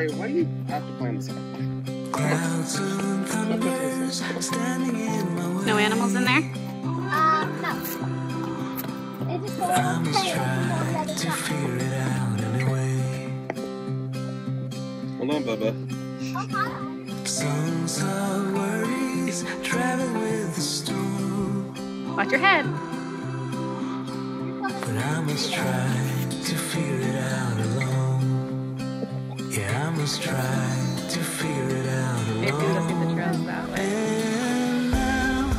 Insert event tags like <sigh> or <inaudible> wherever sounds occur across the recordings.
Ari, why do you have to play on the side? No animals in there? Um, no. It just says to figure it out anyway. Hold on, Bubba. Songs of worries travel with the storm. Watch your head. But I must try to figure it out alone. Yeah, I must try to figure it out Maybe look at alone. the trails that way. Now,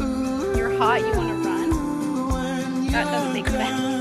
ooh, You're hot, you want to run? That doesn't make sense.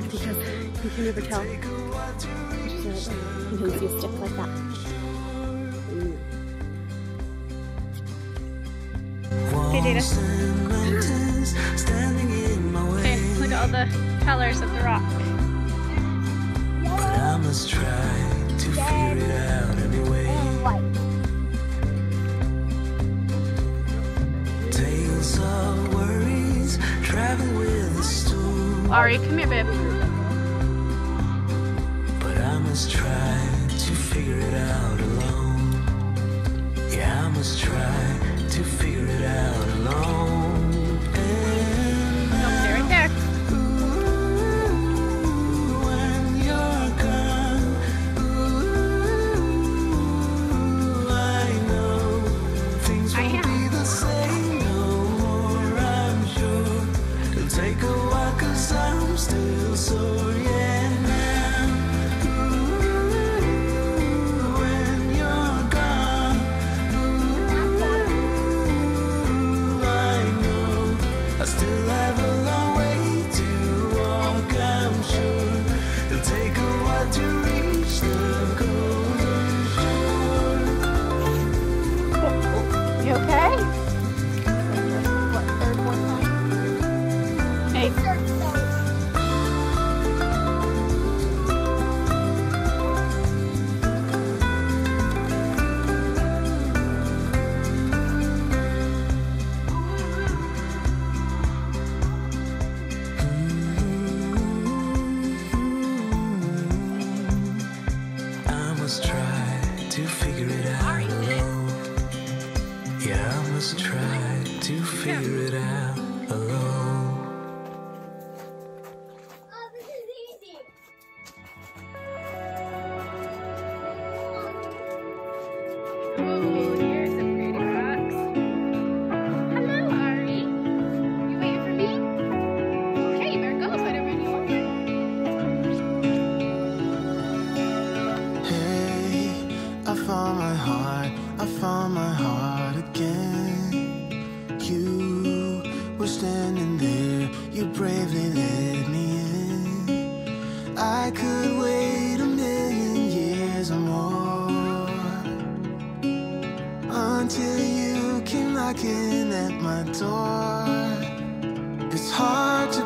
Hard because you can never tell. Which is right there. You can see a stick like that. Hey, Data. mountains standing in my way. Okay, look at all the colors of the rock. But I must try to figure it out anyway. and white. Tales of worries travel with the storm. Ari, come here, babe. Must try to figure it out alone. Yeah, I must try to figure it out alone. Must try to figure it out alone. Yeah, I must try to figure it out alone. Found my heart, I found my heart again. You were standing there, you bravely let me in. I could wait a million years or more until you came knocking at my door. It's hard to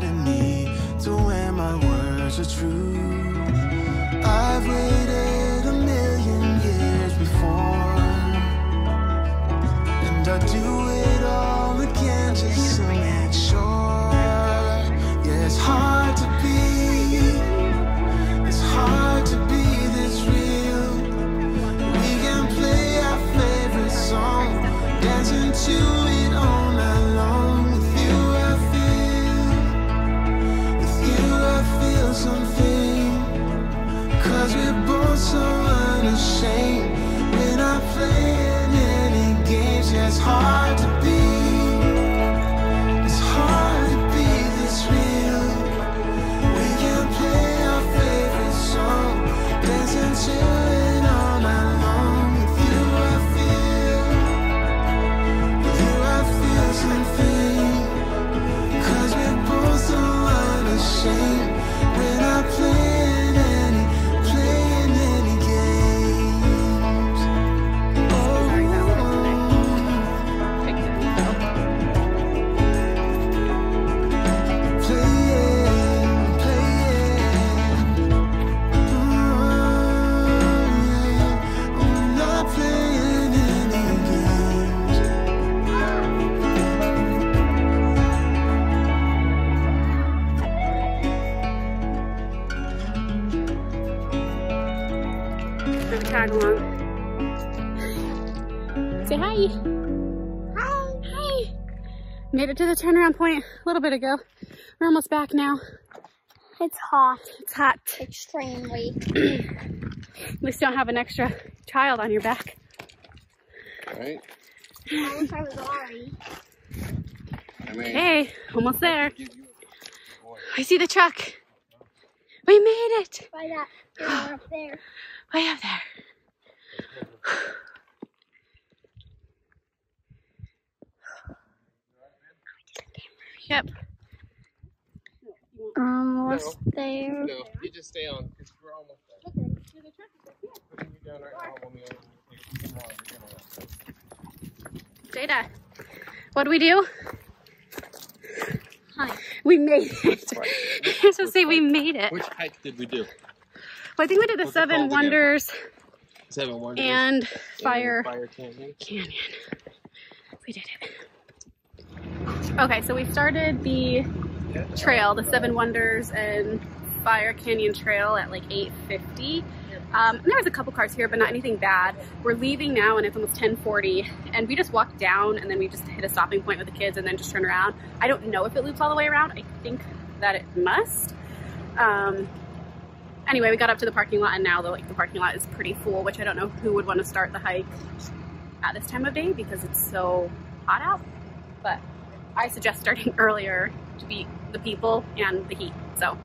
guiding me to where my words are true. I've waited tag along. Say hi. Hi. Hi. Made it to the turnaround point a little bit ago. We're almost back now. It's hot. It's hot. Extremely. At least don't have an extra child on your back. Right? I wish I was Ari. I mean, Hey, almost there. give you a boy. I see the truck. We made it. By that door up there. Way up there. Yep. Um, almost there. No, you just stay on because we're almost there. Putting you down right now when we come on, we're gonna- Jada, what do we do? Hi. We made it. Right. I was supposed to say we made it. Which <laughs> hike did we do? Well, I think we did the What's Seven Wonders. again? Seven Wonders. and and Fire Fire Canyon. Canyon. We did it. Okay, so we started the trail, the Seven Wonders and Fire Canyon Trail at like 8.50. Um, and there was a couple cars here, but not anything bad. We're leaving now and it's almost 10.40 and we just walked down and then we just hit a stopping point with the kids and then just turned around. I don't know if it loops all the way around. I think that it must. Um, anyway, we got up to the parking lot and now the, like, the parking lot is pretty full, which I don't know who would want to start the hike at this time of day because it's so hot out. But I suggest starting <laughs> earlier to beat the people and the heat. So